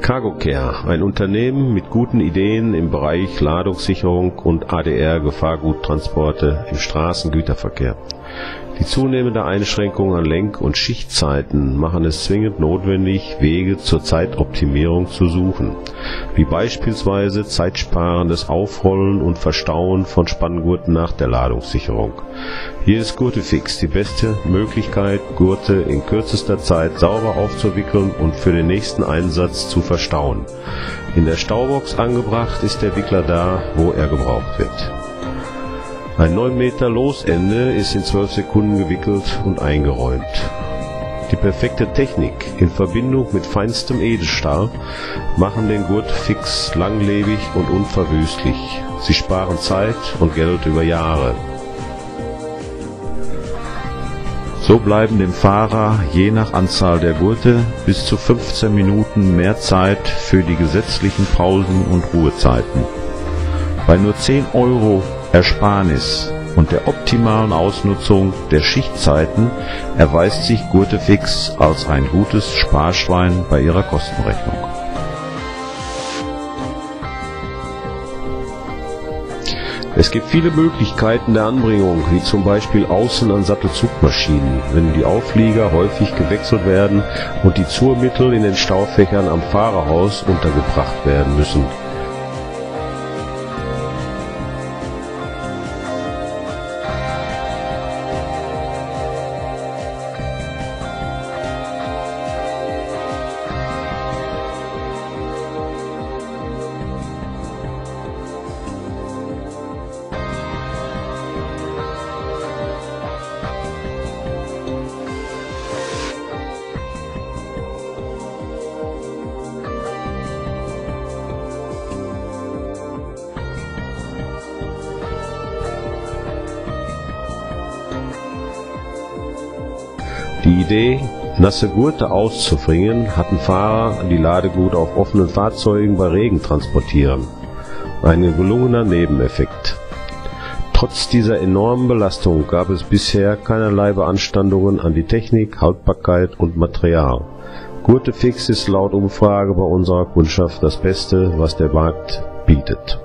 Cargocare, ein Unternehmen mit guten Ideen im Bereich Ladungssicherung und ADR-Gefahrguttransporte im Straßengüterverkehr. Die zunehmende Einschränkung an Lenk und Schichtzeiten machen es zwingend notwendig, Wege zur Zeitoptimierung zu suchen, wie beispielsweise zeitsparendes Aufrollen und Verstauen von Spanngurten nach der Ladungssicherung. Hier ist Gurtefix die beste Möglichkeit, Gurte in kürzester Zeit sauber aufzuwickeln und für den nächsten Einsatz zu verstauen. In der Staubox angebracht ist der Wickler da, wo er gebraucht wird. Ein 9 Meter Losende ist in 12 Sekunden gewickelt und eingeräumt. Die perfekte Technik in Verbindung mit feinstem Edelstahl machen den Gurt fix langlebig und unverwüstlich. Sie sparen Zeit und Geld über Jahre. So bleiben dem Fahrer je nach Anzahl der Gurte bis zu 15 Minuten mehr Zeit für die gesetzlichen Pausen und Ruhezeiten. Bei nur 10 Euro Ersparnis und der optimalen Ausnutzung der Schichtzeiten erweist sich Gurtefix als ein gutes Sparschwein bei ihrer Kostenrechnung. Es gibt viele Möglichkeiten der Anbringung, wie zum Beispiel außen an Sattelzugmaschinen, wenn die Auflieger häufig gewechselt werden und die Zurmittel in den Staufächern am Fahrerhaus untergebracht werden müssen Die Idee, nasse Gurte auszubringen, hatten Fahrer, die Ladegut auf offenen Fahrzeugen bei Regen transportieren. Ein gelungener Nebeneffekt. Trotz dieser enormen Belastung gab es bisher keinerlei Beanstandungen an die Technik, Haltbarkeit und Material. Gurtefix ist laut Umfrage bei unserer Kundschaft das Beste, was der Markt bietet